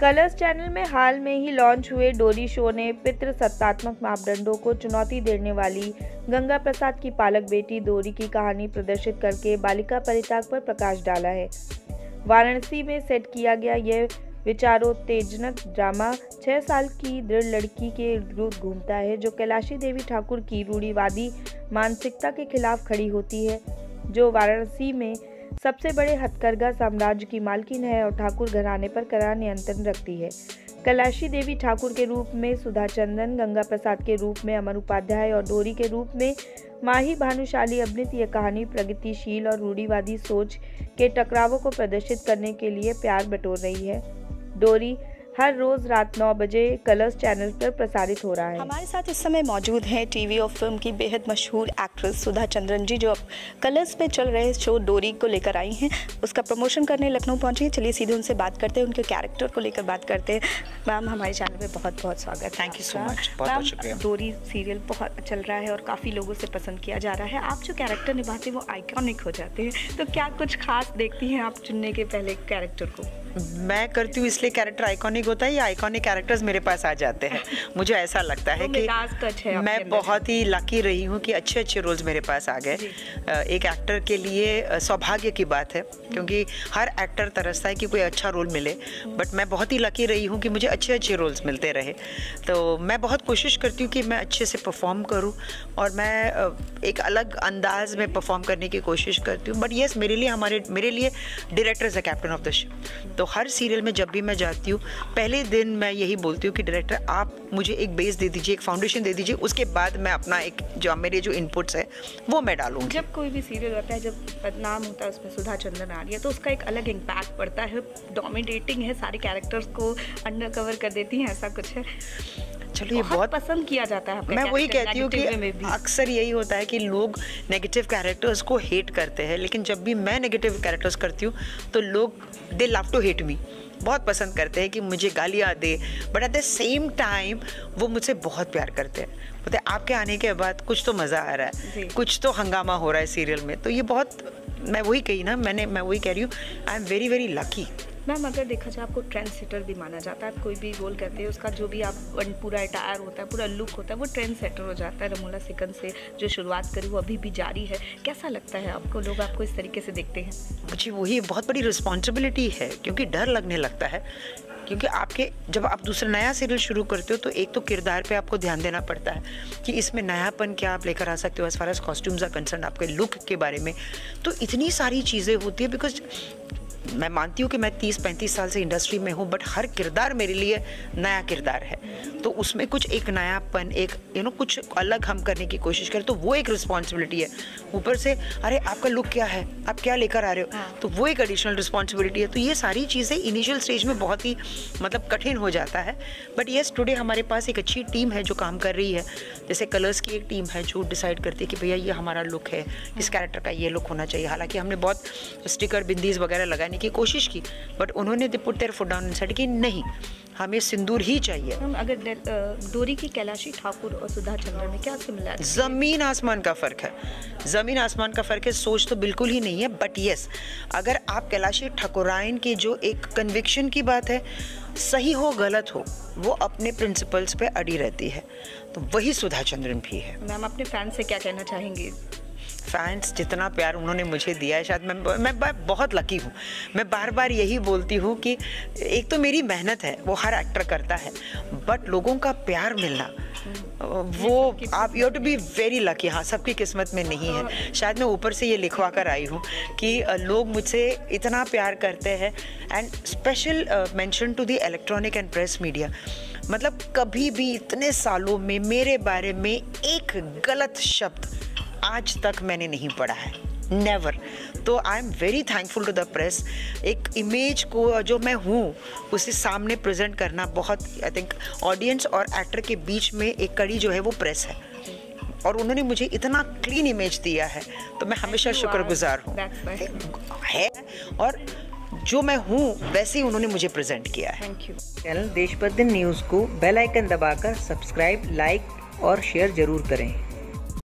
Colors channel में हाल में ही launch हुए डोरी शो ने पितृ सत्तात्मक मापदंडों को चुनौती देने वाली गंगा प्रसाद की पालक बेटी डोरी की कहानी प्रदर्शित करके बालिका परिताग पर प्रकाश डाला है। वाराणसी में सेट किया गया यह विचारोत्तेजनक ड्रामा छह साल की दृढ़ लड़की के इर्द घूमता है, जो कैलाशी देवी ठाकुर की रूढ़ीवादी मानसिकता के खिलाफ खड़ी होती है, जो वाराणसी में सबसे बड़े हथकरघा साम्राज्य की मालकिन है और ठाकुर घराने पर कड़ा नियंत्रण रखती है। कलाशी देवी ठाकुर के रूप में, सुधा चंदन, गंगा प्रसाद के रूप में, अमर उपाध्याय और डोरी के रूप में, माही भानुशाली अभिनीत यह कहानी प्रगतिशील और रूढ़ीवादी सोच के टकरावों को प्रदर्शित करने के लिए प्यार बटोर रही है। डोरी हर रोज रात नौ बजे कलर्स चैनल पर प्रसारित हो रहा है। हमारे साथ इस समय मौजूद हैं टीवी और फ़िल्म की बेहद मशहूर एक्ट्रेस सुधा चंद्रन जी जो अब कलर्स पे चल रहे शो डोरी को लेकर आई हैं। उसका प्रमोशन करने लखनऊ पहुँची हैं। चलिए सीधे उनसे बात करते हैं उनके कैरेक्टर को लेकर बात करते हैं। मैम हमारे चैनल में बहुत बहुत स्वागत थैंक यू सो मच बहुत डोरी सीरियल बहुत चल रहा है और काफ़ी लोगों से पसंद किया जा रहा है। आप जो कैरेक्टर निभाते हैं वो आइकॉनिक हो जाते हैं। तो क्या कुछ खास देखती हैं आप चुनने के पहले कैरेक्टर को? मैं करती हूँ इसलिए कैरेक्टर आइकॉनिक होता है या आइकॉनिक कैरेक्टर्स मेरे पास आ जाते हैं। मुझे ऐसा लगता है कि है मैं बहुत ही लकी रही हूँ कि अच्छे अच्छे रोल्स मेरे पास आ गए। एक एक्टर के लिए सौभाग्य की बात है क्योंकि हर एक्टर तरसता है कि कोई अच्छा रोल मिले। बट मैं बहुत ही लकी रही हूँ कि मुझे अच्छे अच्छे रोल्स मिलते रहे। तो मैं बहुत कोशिश करती हूँ कि मैं अच्छे से परफॉर्म करूँ और मैं एक अलग अंदाज में परफॉर्म करने की कोशिश करती हूँ। बट येस मेरे लिए हमारे मेरे लिए director is a captain of the ship तो हर सीरियल में जब भी मैं जाती हूँ, पहले दिन मैं यही बोलती हूँ कि डायरेक्टर आप मुझे एक बेस दे दीजिए, एक फाउंडेशन दे दीजिए, उसके बाद मैं अपना एक जो मेरे जो इनपुट्स है, वो मैं डालूँ जब कोई भी सीरियल होता है, जब बदनाम होता है, उसमें सुधा चंदन आ रही है तो उसका एक अलग इम्पैक्ट पड़ता है। डोमिनेटिंग है, सारे कैरेक्टर्स को अंडर कवर कर देती हैं, ऐसा कुछ है। चलो ये बहुत पसंद किया जाता है मैं वही कहती हूँ कि अक्सर यही होता है कि लोग नेगेटिव कैरेक्टर्स को हेट करते हैं लेकिन जब भी मैं नेगेटिव कैरेक्टर्स करती हूँ तो लोग they love to hate me बहुत पसंद करते हैं कि मुझे गालियाँ दे but at the same time वो मुझसे बहुत प्यार करते हैं। बोलते आपके आने के बाद कुछ तो मज़ा आ रहा है कुछ तो हंगामा हो रहा है सीरियल में तो ये बहुत मैं वही कही ना मैंने मैं वही कह रही हूँ I am very very lucky ma'am अगर देखा जाए, आपको ट्रेंड सेटर भी माना जाता है। कोई भी रोल करते हैं, उसका जो भी आप पूरा अटायर होता है, पूरा लुक होता है, वो ट्रेंड सेटर हो जाता है। रमोला सिकंद से जो शुरुआत करी, वो अभी भी जारी है। कैसा लगता है आपको? लोग आपको इस तरीके से देखते हैं। जी, वही बहुत बड़ी रिस्पॉन्सिबिलिटी है, क्योंकि डर लगने लगता है। क्योंकि आपके जब आप दूसरा नया सीरियल शुरू करते हो तो एक तो किरदार पे आपको ध्यान देना पड़ता है कि इसमें नयापन क्या आप लेकर आ सकते हो as far as costumes are concern आपके लुक के बारे में। तो इतनी सारी चीज़ें होती है बिकॉज़ मैं मानती हूँ कि मैं तीस पैंतीस साल से इंडस्ट्री में हूँ बट हर किरदार मेरे लिए नया किरदार है। तो उसमें कुछ एक नयापन एक यू नो कुछ अलग हम करने की कोशिश करें तो वो एक रिस्पॉन्सिबिलिटी है। ऊपर से अरे आपका लुक क्या है? आप क्या लेकर आ रहे हो? हाँ। तो वो एक एडिशनल रिस्पॉन्सिबिलिटी है। तो ये सारी चीज़ें इनिशियल स्टेज में बहुत ही मतलब कठिन हो जाता है। बट येस टुडे हमारे पास एक अच्छी टीम है जो काम कर रही है। जैसे कलर्स की एक टीम है जो डिसाइड करती है कि भैया ये हमारा लुक है इस कैरेक्टर का ये लुक होना चाहिए। हालाँकि हमने बहुत स्टिकर बिंदीज वगैरह लगाने की कोशिश की बट उन्होंने they put their foot down said कि नहीं हमें सिंदूर ही चाहिए। हम अगर डोरी की कैलाशी ठाकुर और सुधा चंद्र में क्या सिमिलर ज़मीन आसमान का फ़र्क है। ज़मीन आसमान का फ़र्क है सोच तो बिल्कुल ही नहीं है बट यस अगर आप कैलाशी ठाकुराइन की जो एक कन्विक्शन की बात है सही हो गलत हो वो अपने प्रिंसिपल्स पे अड़ी रहती है। तो वही सुधा चंद्रन भी है। मैम अपने फ़ैन से क्या कहना चाहेंगे? फैंस जितना प्यार उन्होंने मुझे दिया है, शायद मैं मैं बहुत लकी हूँ। मैं बार बार यही बोलती हूँ कि एक तो मेरी मेहनत है, वो हर एक्टर करता है बट लोगों का प्यार मिलना, वो आप you to be very lucky हाँ सबकी किस्मत में नहीं है। शायद मैं ऊपर से ये लिखवा कर आई हूँ कि लोग मुझसे इतना प्यार करते हैं and special mention to the electronic and press media मतलब कभी भी इतने सालों में, मेरे बारे में एक गलत शब्द आज तक मैंने नहीं पढ़ा है। नेवर तो I am very thankful to the press एक इमेज को जो मैं हूँ उसे सामने प्रेजेंट करना बहुत आई थिंक ऑडियंस और एक्टर के बीच में एक कड़ी जो है वो प्रेस है। और उन्होंने मुझे इतना क्लीन इमेज दिया है तो मैं हमेशा शुक्रगुजार हूँ। है। और जो मैं हूँ वैसे ही उन्होंने मुझे प्रेजेंट किया है। थैंक यू चैनल न्यूज़ को बेल आइकन दबाकर सब्सक्राइब लाइक और शेयर ज़रूर करें।